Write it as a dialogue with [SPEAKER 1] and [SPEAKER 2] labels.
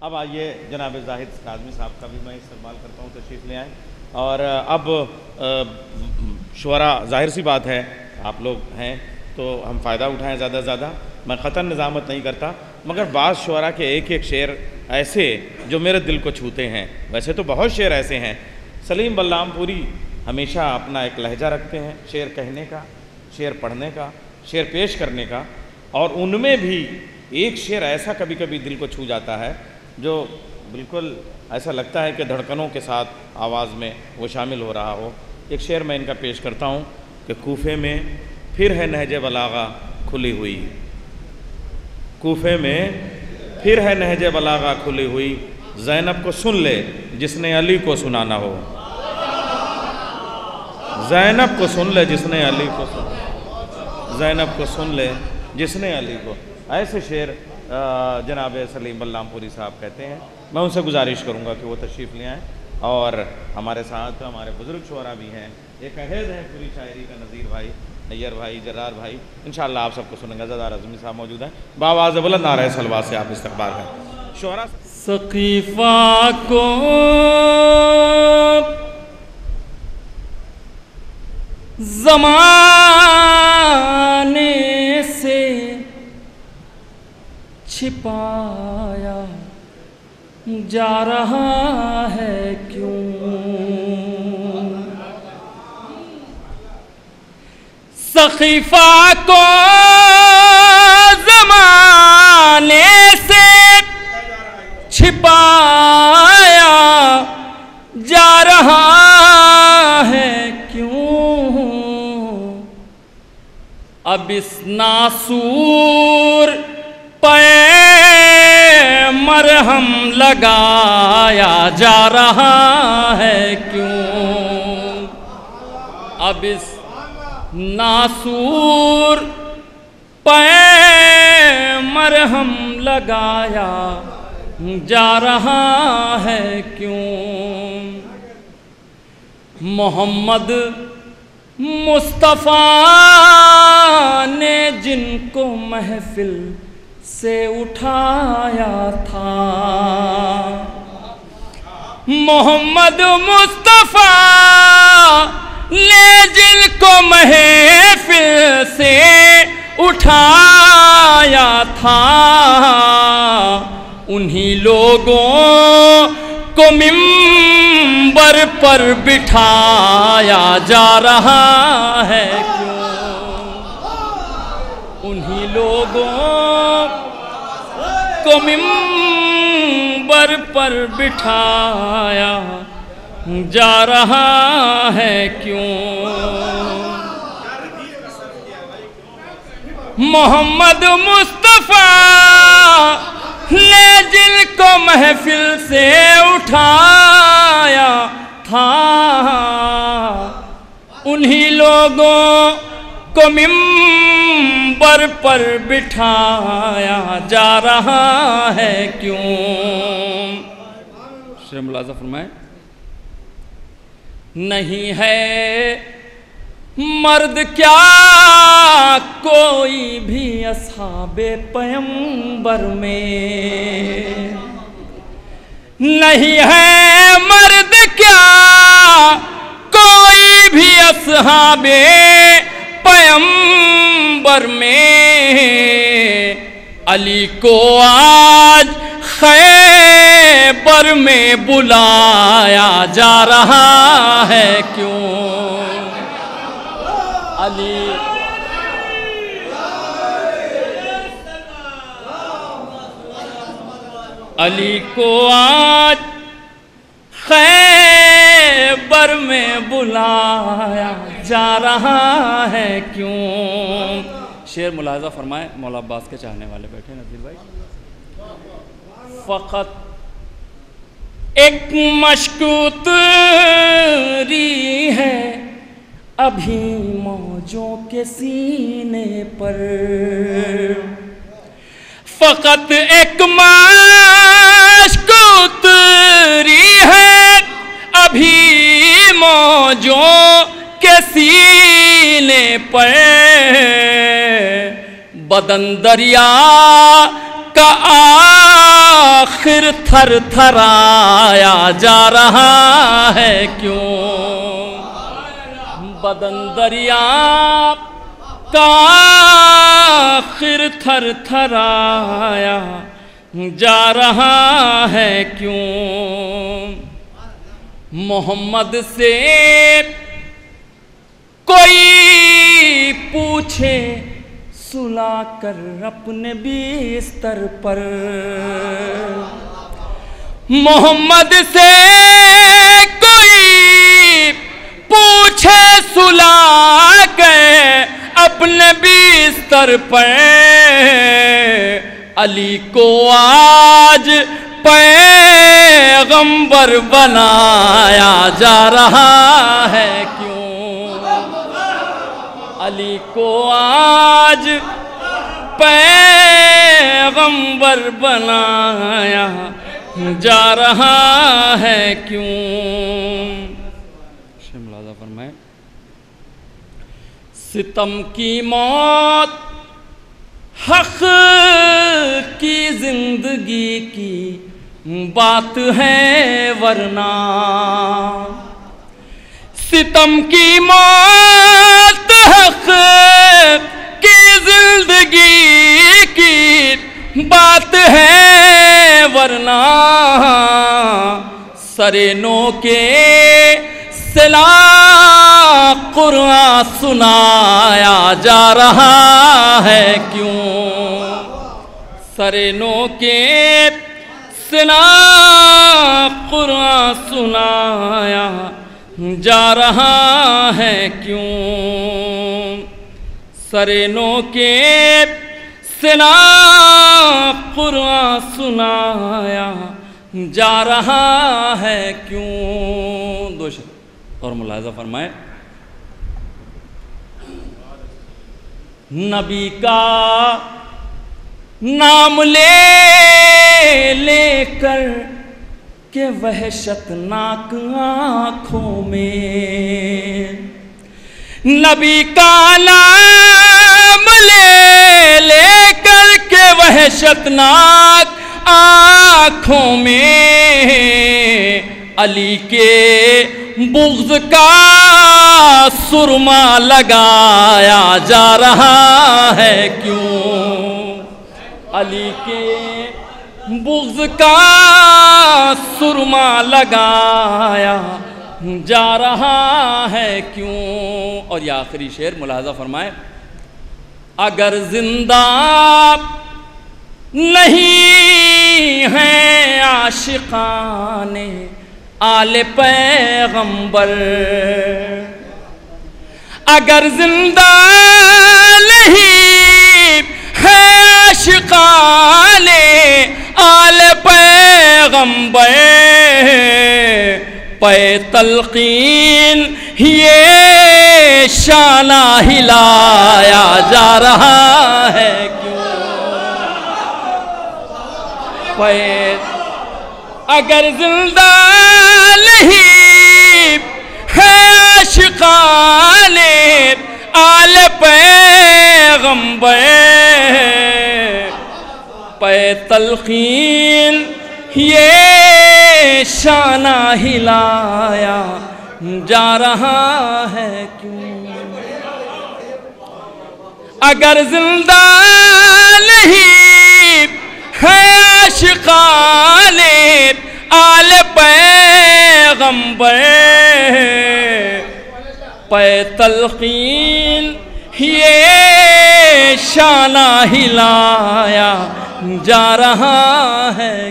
[SPEAKER 1] اب آئیے جناب زاہد کاظمی صاحب کا بھی میں استعمال کرتا ہوں، تشریف لے آئیں۔ اور اب شعرا ظاہر سی بات ہے، آپ لوگ ہیں تو ہم فائدہ اٹھائیں زیادہ سے زیادہ۔ میں خطر نظامت نہیں کرتا، مگر بعض شعرا کے ایک ایک شعر ایسے جو میرے دل کو چھوتے ہیں۔ ویسے تو بہت شعر ایسے ہیں۔ سلیم بلام پوری ہمیشہ اپنا ایک لہجہ رکھتے ہیں، شعر کہنے کا، شعر پڑھنے کا، شعر پیش کرنے کا۔ اور ان میں بھی ایک شعر ایسا کبھی کبھی دل کو چھو جاتا ہے جو بالکل ایسا لگتا ہے کہ دھڑکنوں کے ساتھ آواز میں وہ شامل ہو رہا ہو۔ ایک شعر میں ان کا پیش کرتا ہوں کہ کوفے میں پھر ہے نہج بلاغا کھلی ہوئی۔ کوفے میں پھر ہے نہج بلاغا کھلی ہوئی۔ زینب کو سن لے جس نے علی کو سنانا ہو۔ زینب کو سن لے جس نے علی کو سن زینب کو سن لے جس نے علی کو۔ ایسے شعر جناب سلیم اللہ پوری صاحب کہتے ہیں، میں ان سے گزارش کروں گا کہ وہ تشریف لے آئیں اور ہمارے ساتھ ہمارے بزرگ شعرا بھی ہیں، ایک عہد ہے پوری شاعری کا نذیر بھائی، نیر بھائی، جرار بھائی، انشاءاللہ آپ سب کو سنیں گے زدار عظمی صاحب موجود ہیں۔ باواز بلند نعرہ سلوا سے آپ استقبال ہیں شعرا
[SPEAKER 2] سقیفہ کو زمانے چھپایا جا رہا ہے کیوں؟ سخیفہ کو زمانے سے چھپایا جا رہا ہے کیوں؟ اب اس ناسور پے مرہم لگایا جا رہا ہے کیوں؟ اب اس ناسور پے مرہم لگایا جا رہا ہے کیوں؟ محمد مصطفیٰ نے جن کو محفل سے اٹھایا تھا۔ محمد مصطفیٰ نے جن کو محفل سے اٹھایا تھا، انہی لوگوں کو ممبر پر بٹھایا جا رہا ہے۔ کیوں؟ انہی لوگوں کو ممبر پر بٹھایا۔ جا رہا ہے کیوں؟ محمد مصطفیٰ نے جن کو محفل سے اٹھایا تھا۔ انہی لوگوں کو ممبر پر بٹھایا جا رہا ہے کیوں؟ شیر ملازہ فرمائے نہیں ہے مرد کیا کوئی بھی اصحاب پیمبر میں۔ نہیں ہے مرد کیا کوئی بھی اصحاب پیمبر میں علی کو آج خیبر میں بلایا جا رہا ہے کیوں؟ علی۔ علی کو آج خیبر میں بلایا جا رہا ہے کیوں؟ شیر ملاحظہ فرمائے مولا عباس کے چاہنے والے بیٹھے نظیر بھائی۔ فقط ایک مشکوت ری ہے ابھی موجوں کے سینے پر۔ فقط ایک مشکوت ری ہے ابھی موجوں کے سینے پر۔ بدن دریا کا آخر تھر تھرایا جا رہا ہے کیوں؟ بدن دریا کا آخر تھر تھرایا جا رہا ہے کیوں؟ محمد سے کوئی پوچھے سلا کر اپنے بستر پر۔ محمد سے کوئی پوچھے سلا کے اپنے بستر پر۔ علی کو آج پیغمبر بنایا جا رہا ہے۔ علی کو آج پیغمبر بنایا جا رہا ہے کیوں؟ شملازہ فرمائے، ستم کی موت حق کی زندگی کی بات ہے ورنہ ستم کی موت حق سرینوں کے سلا قرآن سنایا جا رہا ہے کیوں؟ سرینوں کے سنا قرآن سنایا جا رہا ہے کیوں؟ سرینوں کے سنا قرآن سنایا جا رہا ہے کیوں؟ دو شد اور ملاحظہ فرمائے نبی کا نام لے لے کر کہ وحشت ناک آنکھوں میں۔ نبی کا نام لے لے کر کے وحشت ناک آنکھوں میں علی کے بغض کا سرما لگایا جا رہا ہے۔ کیوں؟ علی کے بغض کا سرما لگایا جا رہا ہے۔ کیوں؟ اور یہ آخری شعر ملاحظہ فرمائے اگر زندہ نہیں ہیں عاشقان آل پیغمبر۔ اگر زندہ نہیں ہے عاشقان آل پیغمبر۔ پے تلقین یہ شانہ ہلایا جا رہا ہے۔ کیوں؟ پے اگر زندہ نہیں ہے عاشقان آل پیغمبر۔ پے تلقین، یہ شانہ ہلایا۔ جا رہا ہے کیوں؟ اگر زندہ نہیں ہے عاشقان آل پیغمبر۔ پے تلقین یہ شانہ ہلایا۔ جا رہا ہے